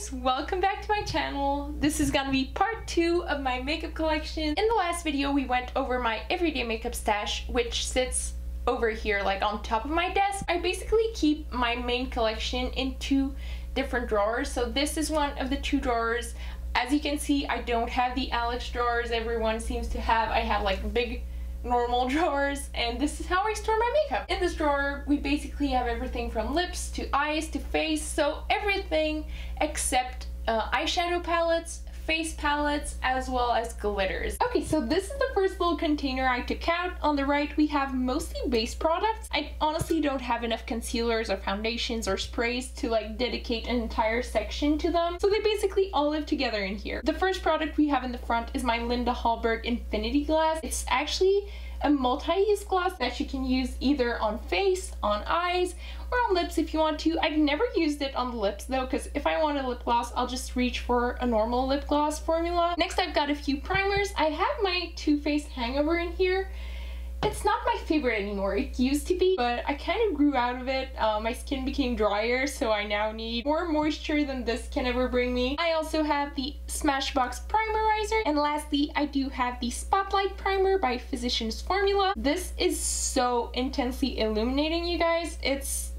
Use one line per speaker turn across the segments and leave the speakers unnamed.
guys, welcome back to my channel. This is gonna be part two of my makeup collection. In the last video, we went over my everyday makeup stash, which sits over here, like on top of my desk. I basically keep my main collection in two different drawers. So this is one of the two drawers. As you can see, I don't have the Alex drawers everyone seems to have. I have like big normal drawers and this is how I store my makeup. In this drawer we basically have everything from lips to eyes to face so everything except uh, eyeshadow palettes, face palettes, as well as glitters. Okay, so this is the first little container I took out. On the right, we have mostly base products. I honestly don't have enough concealers or foundations or sprays to like dedicate an entire section to them. So they basically all live together in here. The first product we have in the front is my Linda Hallberg Infinity Glass. It's actually a multi-use gloss that you can use either on face, on eyes, or on lips if you want to. I've never used it on the lips though because if I want a lip gloss I'll just reach for a normal lip gloss formula. Next I've got a few primers. I have my Too Faced Hangover in here it's not my favorite anymore. It used to be, but I kind of grew out of it. Uh, my skin became drier, so I now need more moisture than this can ever bring me. I also have the Smashbox Primerizer. And lastly, I do have the Spotlight Primer by Physicians Formula. This is so intensely illuminating, you guys. It's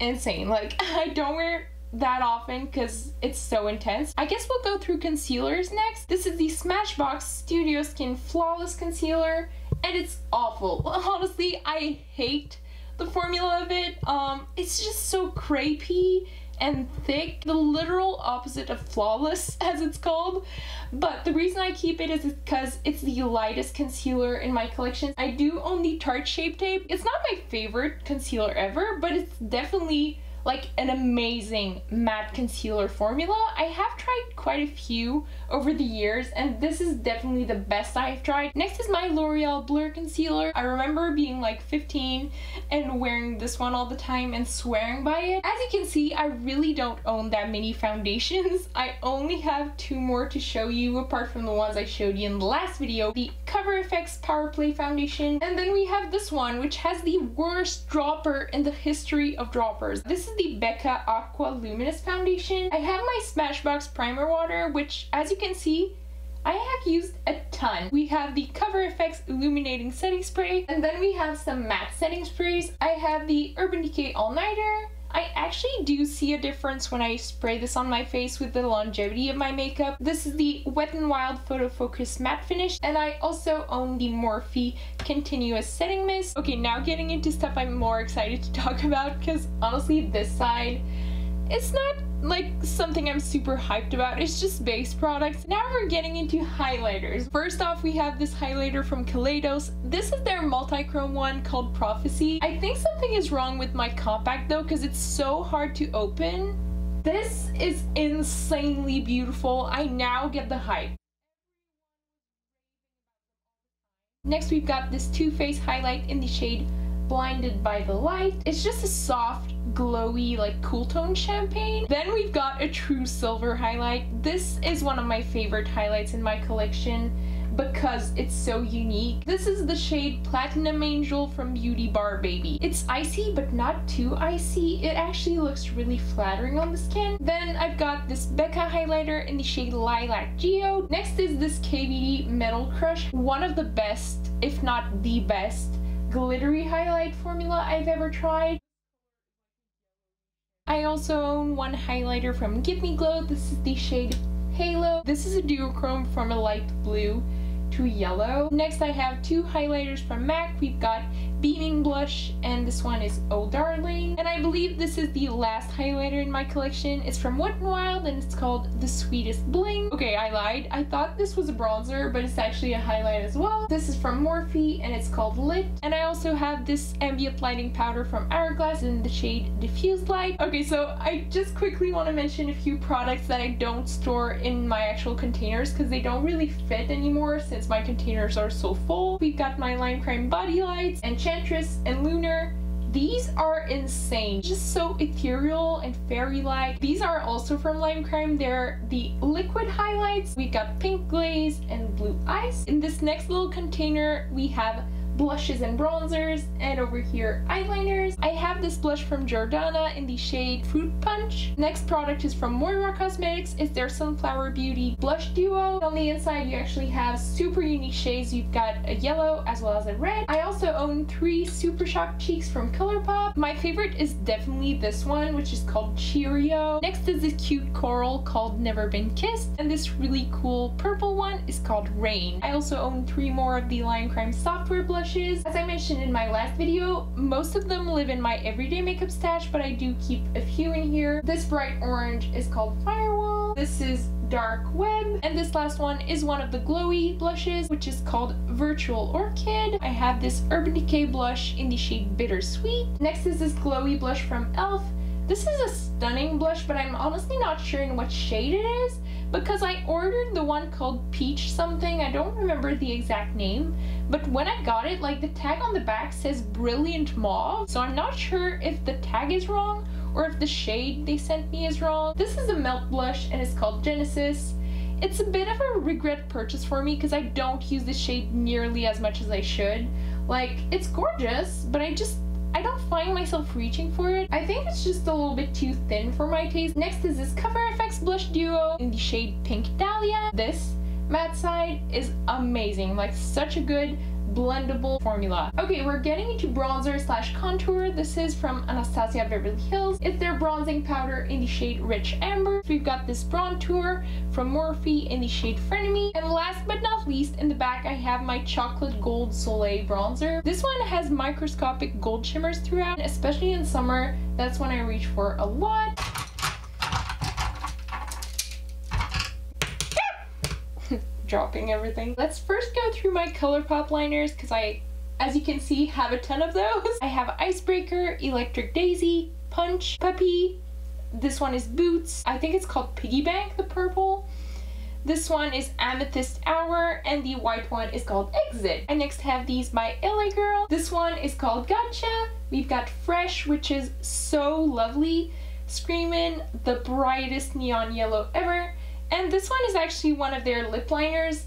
insane. Like, I don't wear that often because it's so intense. I guess we'll go through concealers next. This is the Smashbox Studio Skin Flawless Concealer and it's awful. Honestly, I hate the formula of it. Um, it's just so crepey and thick, the literal opposite of flawless as it's called. But the reason I keep it is because it's the lightest concealer in my collection. I do own the Tarte Shape Tape. It's not my favorite concealer ever, but it's definitely like an amazing matte concealer formula. I have tried quite a few over the years and this is definitely the best I've tried. Next is my L'Oreal Blur Concealer. I remember being like 15 and wearing this one all the time and swearing by it. As you can see, I really don't own that many foundations. I only have two more to show you apart from the ones I showed you in the last video. The Cover FX Power Play Foundation. And then we have this one which has the worst dropper in the history of droppers. This is is the Becca Aqua Luminous Foundation. I have my Smashbox Primer Water, which as you can see, I have used a ton. We have the Cover FX Illuminating Setting Spray, and then we have some matte setting sprays. I have the Urban Decay All Nighter, I actually do see a difference when I spray this on my face with the longevity of my makeup. This is the Wet n Wild Photo Focus Matte Finish and I also own the Morphe Continuous Setting Mist. Okay, now getting into stuff I'm more excited to talk about because honestly this side, it's not like something I'm super hyped about. It's just base products. Now we're getting into highlighters. First off, we have this highlighter from Kaleidos. This is their multi-chrome one called Prophecy. I think something is wrong with my compact though because it's so hard to open. This is insanely beautiful. I now get the hype. Next, we've got this Too Faced highlight in the shade Blinded by the Light. It's just a soft, glowy, like cool tone champagne. Then we've got a true silver highlight. This is one of my favorite highlights in my collection because it's so unique. This is the shade Platinum Angel from Beauty Bar Baby. It's icy but not too icy. It actually looks really flattering on the skin. Then I've got this Becca highlighter in the shade Lilac Geo. Next is this KVD Metal Crush, one of the best, if not the best, glittery highlight formula I've ever tried. I also own one highlighter from Give Me Glow. This is the shade Halo. This is a duochrome from a light blue to yellow. Next I have two highlighters from MAC. We've got Beaming Blush and this one is Oh Darling. And I believe this is the last highlighter in my collection. It's from Wet n Wild and it's called The Sweetest Bling. Okay, I lied. I thought this was a bronzer, but it's actually a highlight as well. This is from Morphe and it's called Lit. And I also have this ambient lighting powder from Hourglass in the shade Diffused Light. Okay, so I just quickly want to mention a few products that I don't store in my actual containers because they don't really fit anymore since my containers are so full. We've got my Lime Crime Body Lights, Enchantress, and Lunar. These are insane, just so ethereal and fairy-like. These are also from Lime Crime. They're the liquid highlights. We got Pink Glaze and Blue Ice. In this next little container, we have blushes and bronzers, and over here eyeliners. I have this blush from Jordana in the shade Fruit Punch. Next product is from Moira Cosmetics. It's their Sunflower Beauty Blush Duo. On the inside you actually have super unique shades. You've got a yellow as well as a red. I also own three Super Shock cheeks from ColourPop. My favorite is definitely this one which is called Cheerio. Next is this cute coral called Never Been Kissed and this really cool purple one is called Rain. I also own three more of the Lime Crime Softwear blushes. As I mentioned in my last video, most of them live in my everyday makeup stash, but I do keep a few in here. This bright orange is called Firewall. This is Dark Web. And this last one is one of the glowy blushes, which is called Virtual Orchid. I have this Urban Decay blush in the shade Bittersweet. Next is this glowy blush from e.l.f. This is a stunning blush, but I'm honestly not sure in what shade it is because I ordered the one called Peach something. I don't remember the exact name, but when I got it, like the tag on the back says Brilliant Mauve, so I'm not sure if the tag is wrong or if the shade they sent me is wrong. This is a melt blush and it's called Genesis. It's a bit of a regret purchase for me because I don't use the shade nearly as much as I should. Like, it's gorgeous, but I just I don't find myself reaching for it. I think it's just a little bit too thin for my taste. Next is this Cover FX Blush Duo in the shade Pink Dahlia. This matte side is amazing, like such a good blendable formula. Okay, we're getting into bronzer slash contour. This is from Anastasia Beverly Hills. It's their bronzing powder in the shade Rich Amber. We've got this Brontour from Morphe in the shade Frenemy. And last but not least, in the back I have my Chocolate Gold Soleil bronzer. This one has microscopic gold shimmers throughout, especially in summer. That's when I reach for a lot. Dropping everything. Let's first go through my ColourPop liners because I, as you can see, have a ton of those. I have Icebreaker, Electric Daisy, Punch, Puppy. This one is Boots. I think it's called Piggy Bank, the purple. This one is Amethyst Hour and the white one is called Exit. I next have these by LA Girl. This one is called Gotcha. We've got Fresh, which is so lovely. Screamin', the brightest neon yellow ever. And this one is actually one of their lip liners.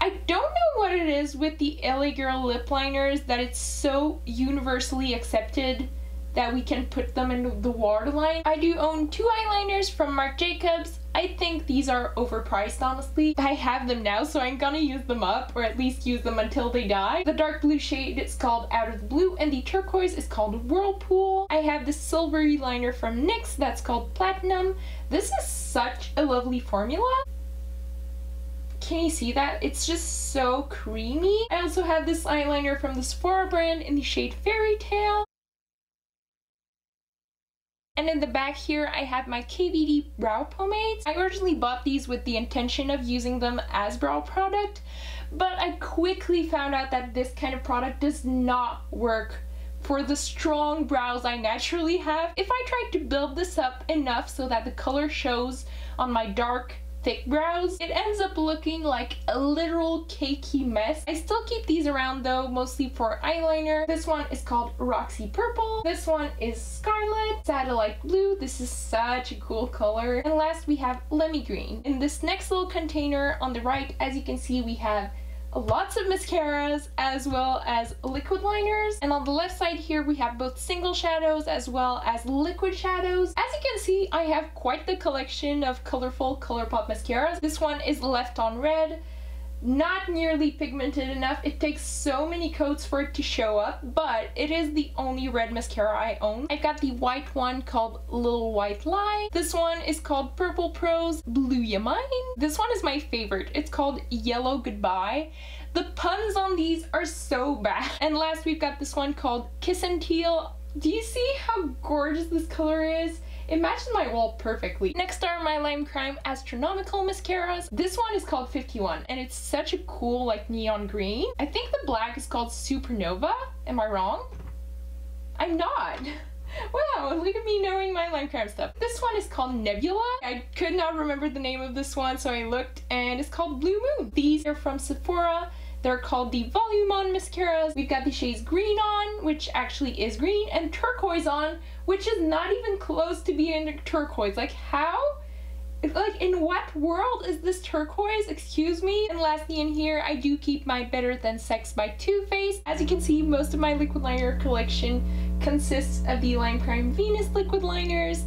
I don't know what it is with the LA Girl lip liners that it's so universally accepted that we can put them in the waterline. I do own two eyeliners from Marc Jacobs. I think these are overpriced, honestly. I have them now, so I'm gonna use them up, or at least use them until they die. The dark blue shade is called Out of the Blue, and the turquoise is called Whirlpool. I have this silvery liner from NYX that's called Platinum. This is such a lovely formula. Can you see that? It's just so creamy. I also have this eyeliner from the Sephora brand in the shade Fairy Tale. And in the back here, I have my KVD brow pomades. I originally bought these with the intention of using them as brow product, but I quickly found out that this kind of product does not work for the strong brows I naturally have. If I tried to build this up enough so that the color shows on my dark thick brows, it ends up looking like a literal cakey mess. I still keep these around though, mostly for eyeliner. This one is called Roxy Purple. This one is Scarlet, Satellite Blue. This is such a cool color. And last we have Lemmy Green. In this next little container on the right, as you can see, we have lots of mascaras as well as liquid liners. And on the left side here we have both single shadows as well as liquid shadows. As you can see I have quite the collection of colorful ColourPop mascaras. This one is left on red not nearly pigmented enough. It takes so many coats for it to show up, but it is the only red mascara I own. I've got the white one called Little White Lie. This one is called Purple Prose Blue Ya Mind. This one is my favorite. It's called Yellow Goodbye. The puns on these are so bad. And last we've got this one called Kiss and Teal. Do you see how gorgeous this color is? It matches my wall perfectly. Next are my Lime Crime Astronomical mascaras. This one is called 51 and it's such a cool like neon green. I think the black is called Supernova. Am I wrong? I'm not. Wow, look at me knowing my Lime Crime stuff. This one is called Nebula. I could not remember the name of this one, so I looked, and it's called Blue Moon. These are from Sephora. They're called the Volume On mascaras. We've got the shades Green On, which actually is green, and Turquoise On, which is not even close to being turquoise. Like how? Like in what world is this turquoise? Excuse me? And lastly in here, I do keep my Better Than Sex by Too Faced. As you can see, most of my liquid liner collection consists of the Lime Crime Venus liquid liners.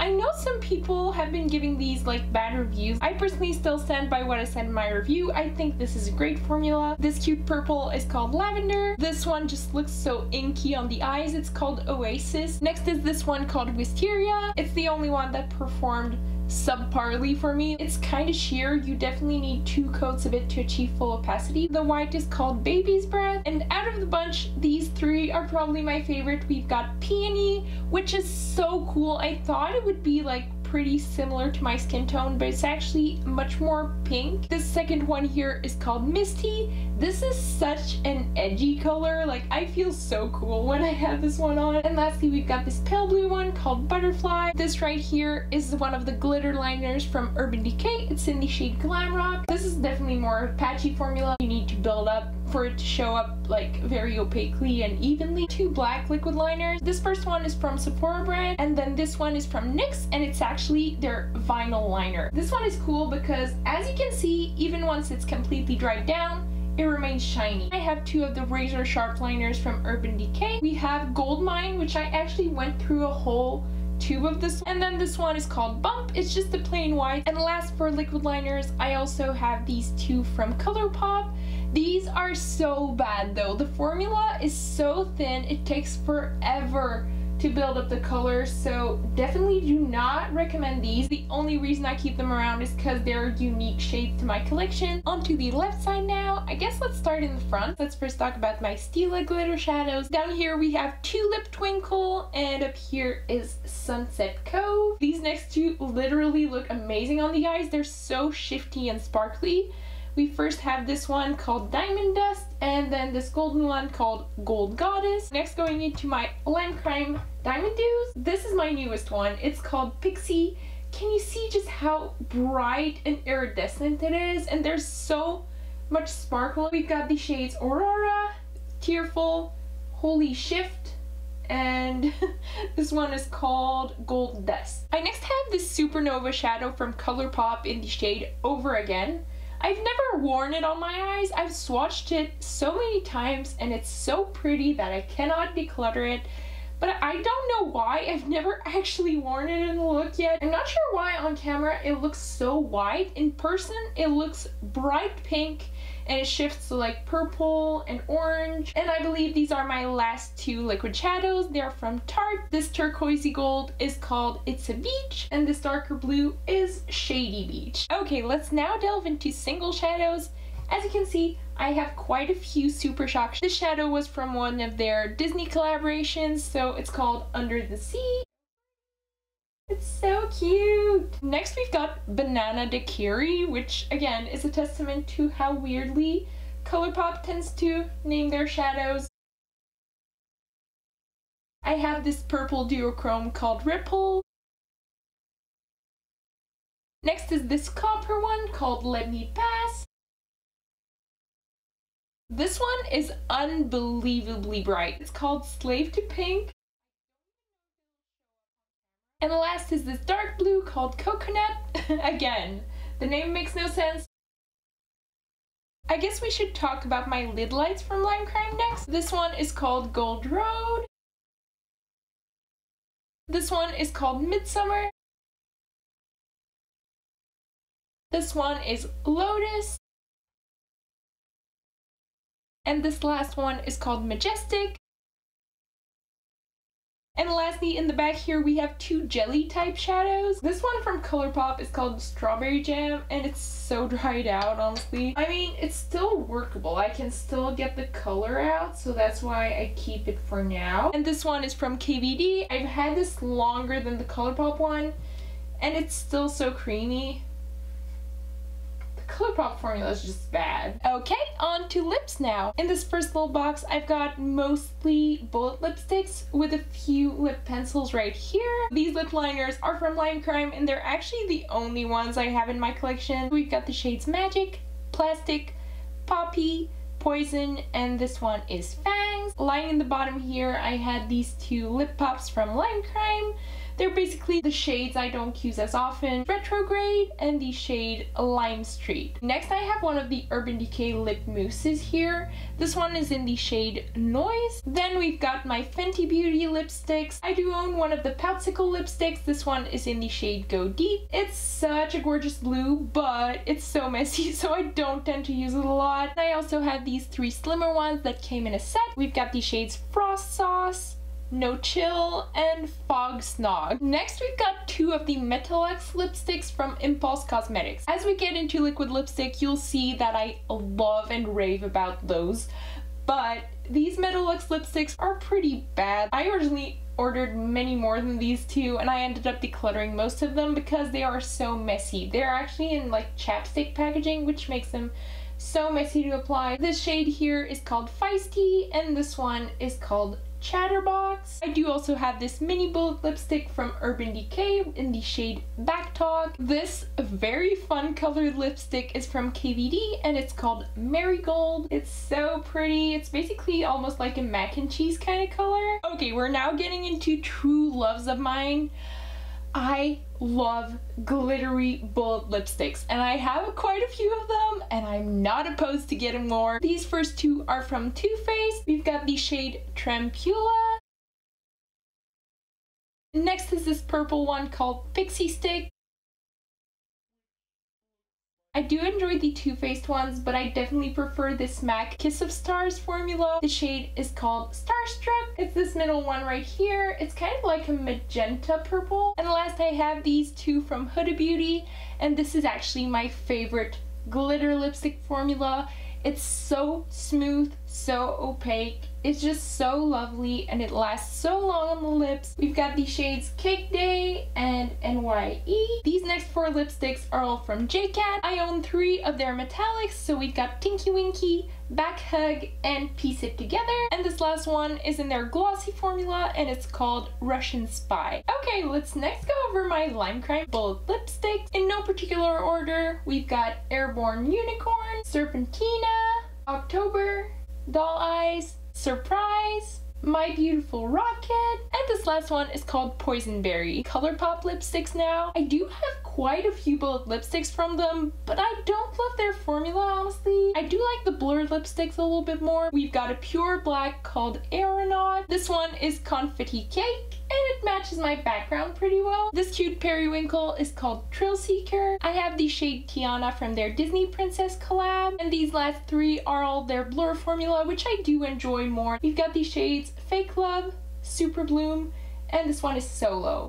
I know some people have been giving these like bad reviews. I personally still stand by what I said in my review. I think this is a great formula. This cute purple is called Lavender. This one just looks so inky on the eyes. It's called Oasis. Next is this one called Wisteria. It's the only one that performed subparly for me. It's kind of sheer. You definitely need two coats of it to achieve full opacity. The white is called Baby's Breath. And out of the bunch, these three are probably my favorite. We've got Peony, which is so cool. I thought it would be like pretty similar to my skin tone, but it's actually much more pink. This second one here is called Misty. This is such an edgy color. Like, I feel so cool when I have this one on. And lastly, we've got this pale blue one called Butterfly. This right here is one of the glitter liners from Urban Decay. It's in the shade Glam Rock. This is definitely more patchy formula. You need to build up for it to show up like very opaquely and evenly. Two black liquid liners. This first one is from Sephora brand and then this one is from NYX and it's actually their vinyl liner. This one is cool because as you can see, even once it's completely dried down, it remains shiny. I have two of the razor sharp liners from Urban Decay. We have Gold Mine, which I actually went through a whole tube of this and then this one is called Bump it's just the plain white and last for liquid liners I also have these two from ColourPop these are so bad though. The formula is so thin, it takes forever to build up the colors so definitely do not recommend these. The only reason i keep them around is because they're unique shades to my collection. Onto the left side now i guess let's start in the front. Let's first talk about my stila glitter shadows. Down here we have tulip twinkle and up here is sunset cove. These next two literally look amazing on the eyes. They're so shifty and sparkly. We first have this one called Diamond Dust and then this golden one called Gold Goddess. Next going into my Lime Crime Diamond Dews. This is my newest one. It's called Pixie. Can you see just how bright and iridescent it is? And there's so much sparkle. We've got the shades Aurora, Tearful, Holy Shift, and this one is called Gold Dust. I next have this Supernova Shadow from ColourPop in the shade Over Again. I've never worn it on my eyes. I've swatched it so many times and it's so pretty that I cannot declutter it. But I don't know why. I've never actually worn it in the look yet. I'm not sure why on camera it looks so white. In person, it looks bright pink and it shifts to like purple and orange. And I believe these are my last two liquid shadows. They're from Tarte. This turquoisey gold is called It's a Beach and this darker blue is Shady Beach. Okay, let's now delve into single shadows. As you can see, I have quite a few Super Shock. This shadow was from one of their Disney collaborations, so it's called Under the Sea. It's so cute! Next we've got Banana Daiquiri, which again is a testament to how weirdly ColourPop tends to name their shadows. I have this purple duochrome called Ripple. Next is this copper one called Let Me Pass. This one is unbelievably bright. It's called Slave to Pink. And the last is this dark blue called Coconut. Again, the name makes no sense. I guess we should talk about my lid lights from Lime Crime next. This one is called Gold Road. This one is called Midsummer. This one is Lotus. And this last one is called Majestic. And lastly, in the back here, we have two jelly type shadows. This one from ColourPop is called Strawberry Jam, and it's so dried out, honestly. I mean, it's still workable. I can still get the color out, so that's why I keep it for now. And this one is from KVD. I've had this longer than the ColourPop one, and it's still so creamy. ColourPop formula is just bad. Okay, on to lips now. In this first little box, I've got mostly bullet lipsticks with a few lip pencils right here. These lip liners are from Lime Crime and they're actually the only ones I have in my collection. We've got the shades Magic, Plastic, Poppy, Poison, and this one is Fangs. Lying in the bottom here, I had these two lip pops from Lime Crime. They're basically the shades I don't use as often, Retrograde and the shade Lime Street. Next I have one of the Urban Decay lip mousses here. This one is in the shade Noise. Then we've got my Fenty Beauty lipsticks. I do own one of the Popsicle lipsticks. This one is in the shade Go Deep. It's such a gorgeous blue, but it's so messy, so I don't tend to use it a lot. I also have these three slimmer ones that came in a set. We've got the shades Frost Sauce, no Chill, and Fog Snog. Next, we've got two of the Metalux lipsticks from Impulse Cosmetics. As we get into liquid lipstick, you'll see that I love and rave about those, but these Metalux lipsticks are pretty bad. I originally ordered many more than these two and I ended up decluttering most of them because they are so messy. They're actually in like chapstick packaging which makes them so messy to apply. This shade here is called Feisty and this one is called Chatterbox. I do also have this mini bullet lipstick from Urban Decay in the shade Backtalk. This very fun colored lipstick is from KVD and it's called Marigold. It's so pretty. It's basically almost like a mac and cheese kind of color. Okay, we're now getting into true loves of mine. I love glittery bullet lipsticks and I have quite a few of them and I'm not opposed to getting more. These first two are from Too Faced. We've got the shade Trampula. Next is this purple one called Pixie Stick. I do enjoy the Too Faced ones, but I definitely prefer this MAC Kiss of Stars formula. The shade is called Starstruck. It's this middle one right here. It's kind of like a magenta purple. And last I have these two from Huda Beauty, and this is actually my favorite glitter lipstick formula. It's so smooth, so opaque. It's just so lovely and it lasts so long on the lips. We've got the shades Cake Day and NYE. These next four lipsticks are all from JCat. I own three of their metallics, so we've got Tinky Winky, Back Hug, and Piece It Together. And this last one is in their glossy formula and it's called Russian Spy. Okay, let's next go over my Lime Crime Bullet lipsticks. In no particular order, we've got Airborne Unicorn, Serpentina, October, Doll Eyes, Surprise, my Beautiful Rocket, and this last one is called Poison Berry. ColourPop lipsticks now. I do have quite a few bullet lipsticks from them, but I don't love their formula, honestly. I do like the blurred lipsticks a little bit more. We've got a pure black called Aeronaut. This one is Confetti Cake, and it matches my background pretty well. This cute periwinkle is called Thrill Seeker. I have the shade Tiana from their Disney Princess collab, and these last three are all their blur formula, which I do enjoy more. We've got the shades Fake Love, Super Bloom, and this one is Solo.